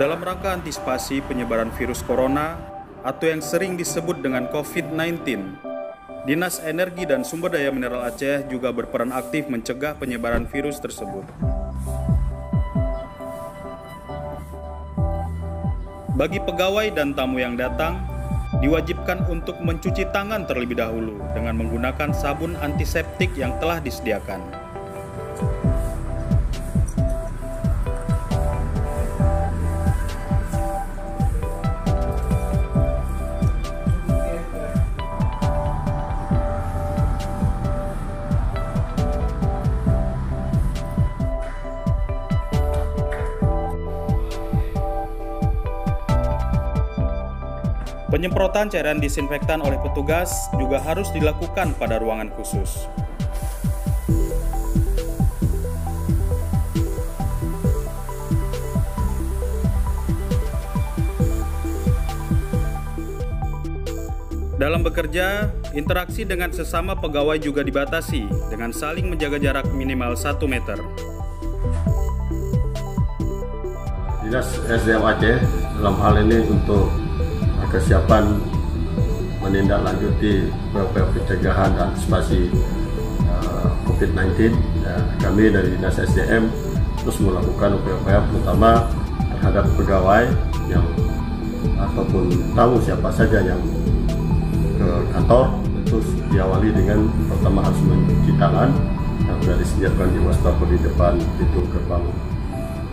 Dalam rangka antisipasi penyebaran virus corona atau yang sering disebut dengan COVID-19, Dinas Energi dan Sumber Daya Mineral Aceh juga berperan aktif mencegah penyebaran virus tersebut. Bagi pegawai dan tamu yang datang, diwajibkan untuk mencuci tangan terlebih dahulu dengan menggunakan sabun antiseptik yang telah disediakan. Penyemprotan cairan disinfektan oleh petugas juga harus dilakukan pada ruangan khusus. Dalam bekerja, interaksi dengan sesama pegawai juga dibatasi dengan saling menjaga jarak minimal 1 meter. Dinas SDM Aceh dalam hal ini untuk kesiapan menindaklanjuti upaya pencegahan dan antisipasi uh, COVID-19. Ya, kami dari Dinas SDM terus melakukan upaya-upaya terutama terhadap pegawai yang ataupun tamu siapa saja yang ke kantor terus diawali dengan pertama harus mencuci tangan yang sudah disediakan di wastafel di depan pintu gerbang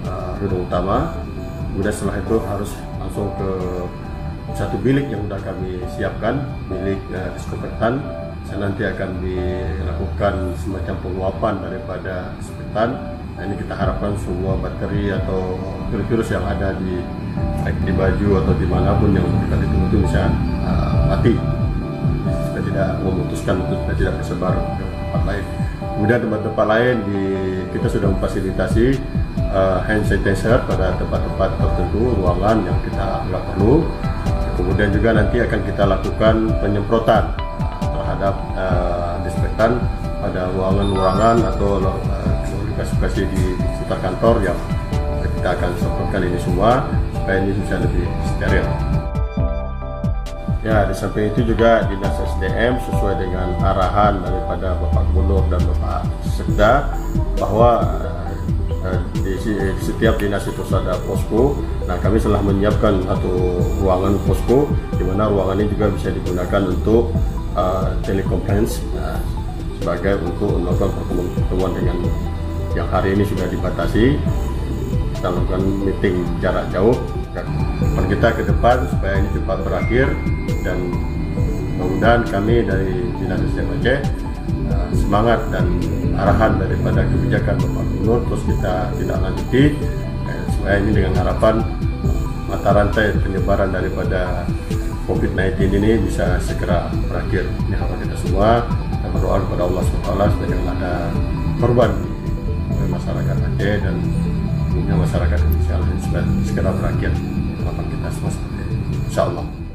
uh, utama kemudian setelah itu harus langsung ke satu bilik yang sudah kami siapkan, bilik uh, disinfektan. Nanti akan dilakukan semacam penguapan daripada disinfektan. Nah, ini kita harapkan semua bakteri atau virus-virus yang ada di di baju atau di mana pun yang kita ditunggu itu bisa uh, mati supaya tidak memutuskan untuk tidak tersebar ke tempat lain. Kemudian tempat-tempat lain di kita sudah memfasilitasi uh, hand sanitizer pada tempat-tempat tertentu ruangan yang kita nggak perlu Kemudian juga nanti akan kita lakukan penyemprotan terhadap uh, disinfektan pada ruangan-ruangan atau lokasi-lokasi uh, di sekitar kantor yang kita akan semprotkan ini semua supaya ini bisa lebih steril. Ya, di samping itu juga Dinas SDM sesuai dengan arahan daripada Bapak Gubernur dan Bapak Sekda bahwa Eh, di, setiap dinas itu ada posko. Nah, kami telah menyiapkan satu ruangan posko di mana ruangan ini juga bisa digunakan untuk uh, teleconference uh, sebagai untuk melakukan pertemuan dengan yang hari ini sudah dibatasi. Kita lakukan meeting jarak jauh. Dan kita ke depan supaya ini cepat berakhir dan mudah-mudahan kami dari Dinas Kesehatan Aceh semangat dan arahan daripada kebijakan Bapak Gubernur terus kita tidak lanjuti eh, ini dengan harapan mata rantai penyebaran daripada COVID-19 ini bisa segera berakhir. Ini harapan kita semua dan berdoa kepada Allah SWT supaya ada korban masyarakat Aceh dan masyarakat Indonesia segera berakhir harapan kita semua seperti ini. Insya Allah.